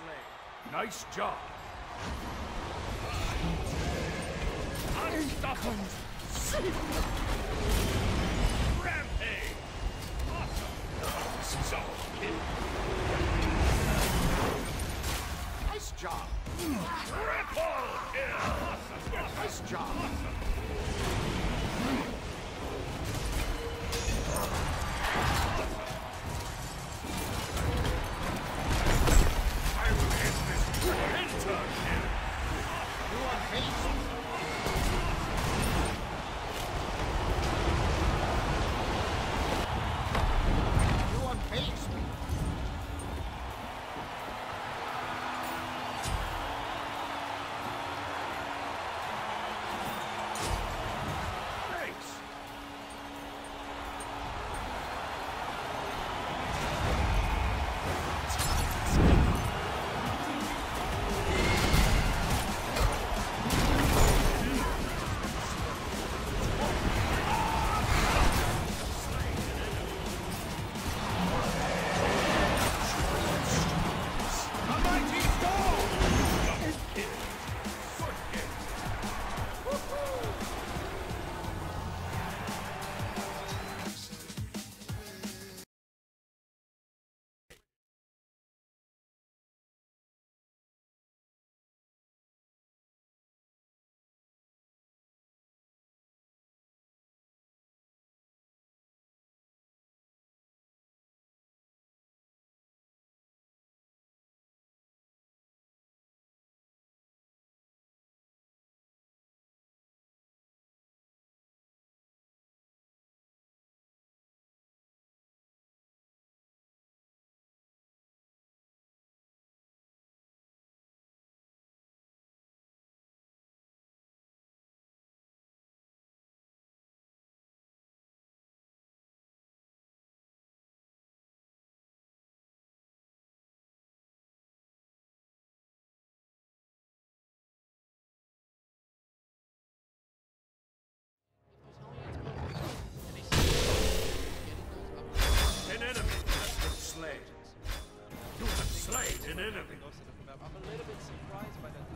slain. Nice job. Unstoppable. Awesome. Nice job. Triple kill. Nice job. I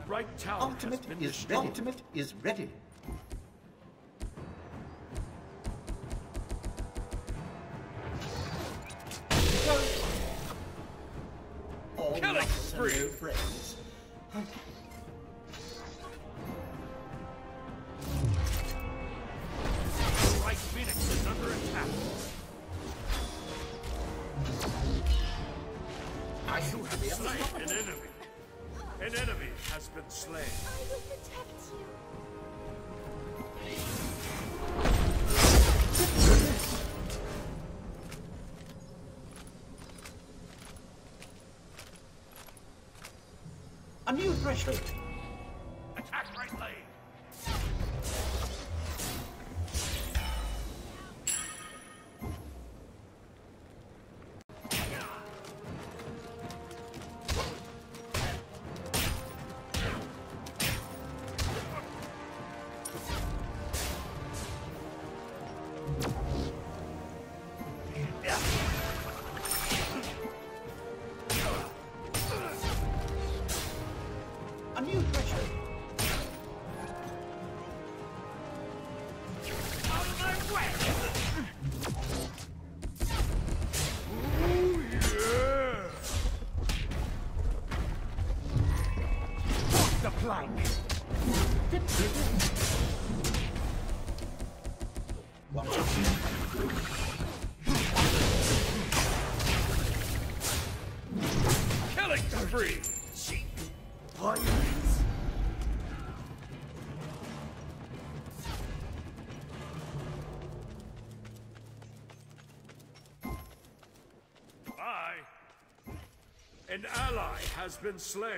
Right tower Ultimate is ready. Ultimate is ready. All Killing spree. An enemy has been slain. I will protect you. A new threshold. The plank! Killing spree! Bye! An ally has been slain.